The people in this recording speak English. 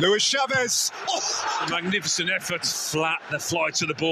Luis Chavez. Oh. A magnificent effort. Flat the fly to the ball.